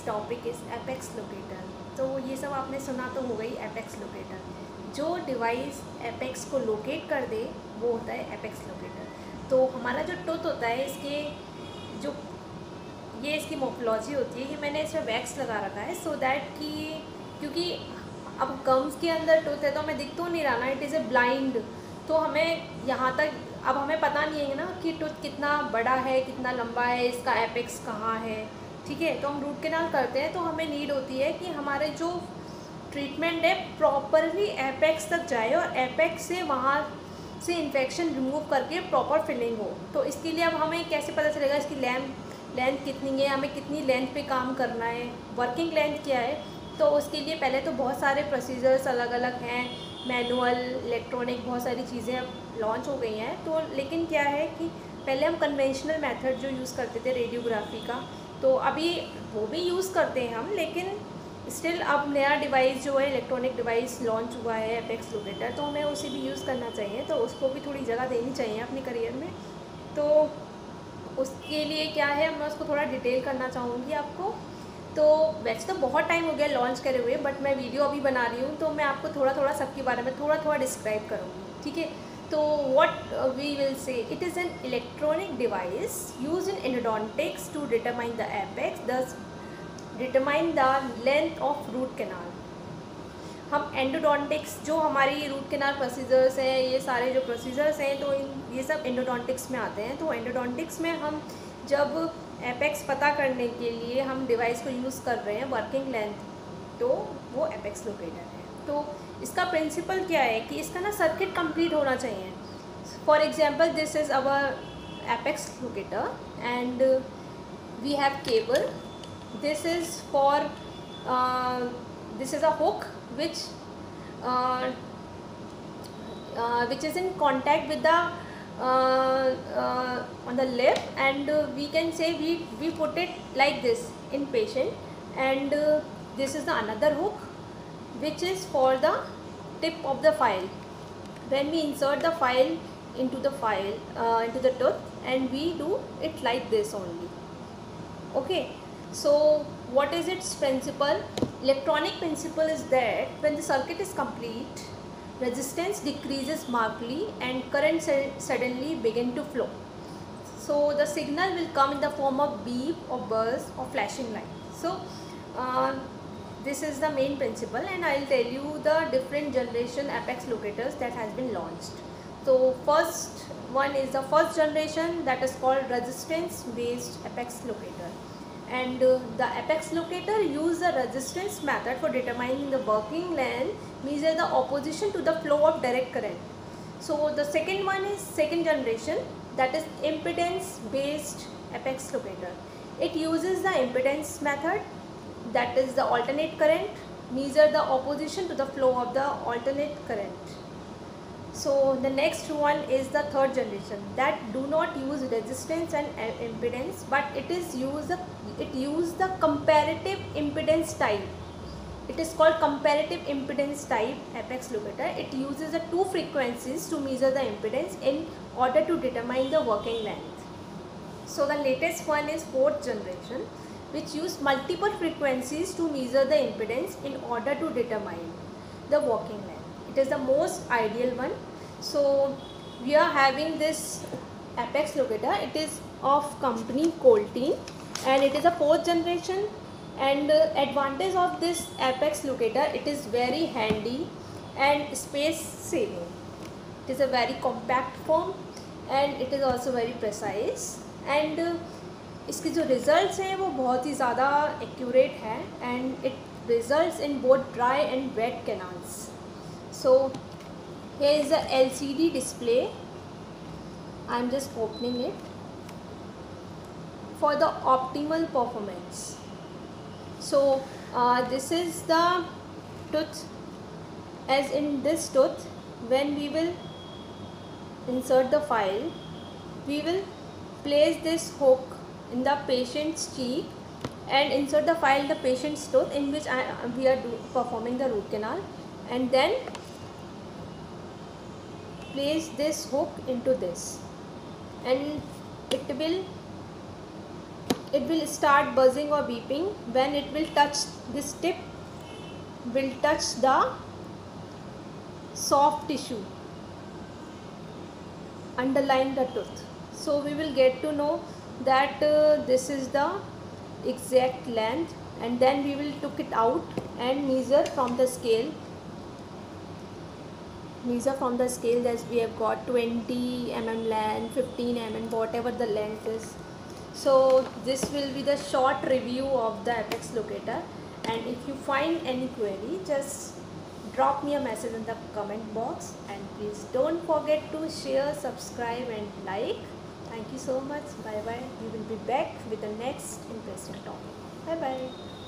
Next topic is apex locator तो ये सब आपने सुना तो हो गई एपेक्स लोकेटर जो डिवाइस एपेक्स को लोकेट कर दे, वो होता है एपेक्स लोकेटर तो हमारा जो टूथ होता है, इसके जो, ये इसकी मोफोलॉजी होती है कि मैंने इसमें वैक्स लगा रखा है सो so दैट कि, क्योंकि अब गम्स के अंदर टूथ है तो हमें दिख तो नहीं रहा ना इट इज़ ए ब्लाइंड तो हमें यहाँ तक, अब हमें पता नहीं है ना कि टूथ कितना बड़ा है, कितना लंबा है, इसका एपेक्स कहाँ है. ठीक है तो हम रूट केनाल करते हैं तो हमें नीड होती है कि हमारे जो ट्रीटमेंट है प्रॉपरली एपेक्स तक जाए और एपेक्स से वहाँ से इन्फेक्शन रिमूव करके प्रॉपर फिलिंग हो। तो इसके लिए अब हमें कैसे पता चलेगा इसकी लेंथ लेंथ कितनी है, हमें कितनी लेंथ पे काम करना है वर्किंग लेंथ क्या है? तो उसके लिए पहले तो बहुत सारे प्रोसीजर्स अलग अलग हैं मैनुअल इलेक्ट्रॉनिक बहुत सारी चीज़ें अब लॉन्च हो गई हैं। तो लेकिन क्या है कि पहले हम कन्वेंशनल मेथड जो यूज़ करते थे रेडियोग्राफी का तो अभी वो भी यूज़ करते हैं हम, लेकिन स्टिल अब नया डिवाइस जो है इलेक्ट्रॉनिक डिवाइस लॉन्च हुआ है एपेक्स लोकेटर तो हमें उसे भी यूज़ करना चाहिए। तो उसको भी थोड़ी जगह देनी चाहिए अपने करियर में। तो उसके लिए क्या है, मैं उसको थोड़ा डिटेल करना चाहूँगी आपको। तो वैसे तो बहुत टाइम हो गया लॉन्च करे हुए बट मैं वीडियो अभी बना रही हूँ तो मैं आपको थोड़ा थोड़ा सबके बारे में थोड़ा थोड़ा डिस्क्राइब करूँगी, ठीक है? तो what we will say it is an electronic device use in endodontics to determine the apex thus determine the length of root canal हम एंडोडोंटिक्स जो हमारी रूट केनाल प्रोसीजर्स हैं, ये सारे जो प्रोसीजर्स हैं तो इन, ये सब एंडोडोंटिक्स में आते हैं। तो एंडोडोंटिक्स में हम जब एपेक्स पता करने के लिए हम डिवाइस को यूज़ कर रहे हैं वर्किंग लेंथ तो एपेक्स लोकेटर है। तो इसका प्रिंसिपल क्या है कि इसका ना सर्किट कंप्लीट होना चाहिए। For example this is our apex locator and we have cable this is for this is a hook which which is in contact with the on the lip and we can say we we put it like this in patient and this is the another hook which is for the tip of the file. When we insert the file into the file into the tooth and we do it like this only. Okay so what is its principle? Electronic principle is that when the circuit is complete resistance decreases markedly and current suddenly begin to flow. So the signal will come in the form of beep or buzz or flashing light. So uh, this is the main principle and i'll tell you the different generation apex locators that has been launched. So first one is the first generation that is called resistance based apex locator. And uh, the apex locator use the resistance method for determining the working length measure the opposition to the flow of direct current. So the second one is second generation that is impedance based apex locator. It uses the impedance method that is the alternate current measure the opposition to the flow of the alternate current. So the next one is the third generation. That do not use resistance and uh, impedance but it is use the it use the comparative impedance type. It is called comparative impedance type apex locator. It uses the two frequencies to measure the impedance in order to determine the working length. So the latest one is fourth generation which use multiple frequencies to measure the impedance in order to determine the working length. It is the most ideal one. So we are having this apex locator it is of company Coltene and it is a fourth generation. And uh, advantage of this apex locator it is very handy and space saving. It is a very compact form and it is also very precise. And uh, इसके जो results हैं वो बहुत ही ज़्यादा accurate है and it results in both dry and wet canals so he is a L C D display I am just opening it for the optimal performance so this is the tooth as in this tooth when we will insert the file we will place this hook in the patient's cheek and insert the file the patient's tooth in which I, we are do, performing the root canal. And then place this hook into this. And it will it will start buzzing or beeping. When it will touch this tip will touch the soft tissue. Underline the tooth. So we will get to know that uh, this is the exact length and then we will took it out and measure from the scale. Measure from the scale that we have got 20 mm length 15 mm whatever the length is. So this will be the short review of the apex locator. And if you find any query just drop me a message in the comment box. And please don't forget to share subscribe and like thank you so much. Bye bye we will be back with the next interesting topic. Bye bye